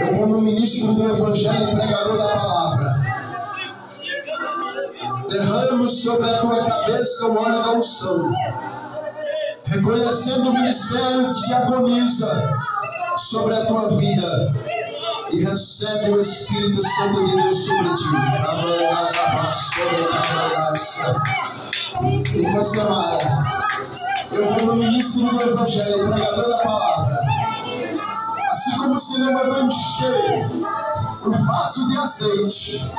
Eu, como ministro do Evangelho e pregador da palavra, derramo sobre a tua cabeça o óleo da unção, reconhecendo o ministério de diaconisa sobre a tua vida e recebe o Espírito Santo de Deus sobre ti. Irmã Samara, eu como ministro do Evangelho, pregador da palavra, como o Senhor mandou encher o vaso de azeite,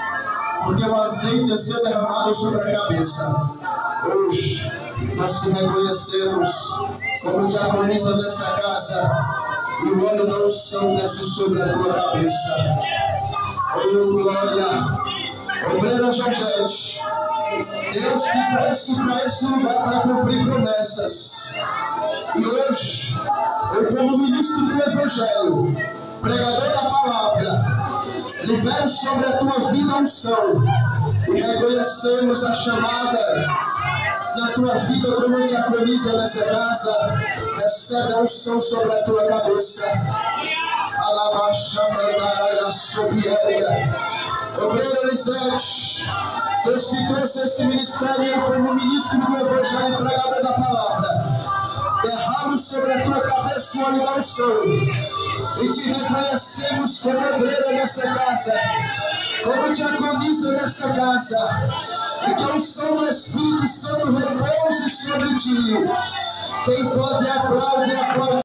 porque o azeite é ser derramado sobre a cabeça. Hoje, nós te reconhecemos como diaconisa dessa casa e o óleo da unção desce sobre a tua cabeça. Oh, glória! Obreira Jojete, Deus te trouxe para esse lugar para cumprir promessas. Eu, como ministro do Evangelho, pregador da palavra, libero sobre a tua vida a unção e reconhecemos a chamada da tua vida como diaconisa nessa casa, recebe a unção sobre a tua cabeça. Obreiro Elisete, Deus te trouxe esse ministério como ministro do Evangelho e pregador da palavra. Sobre a tua cabeça o óleo da e te reconhecemos como obreira nessa casa, como diaconisa nessa casa e que a unção do Espírito Santo repouse sobre ti. Quem pode aplaudir, aplaude.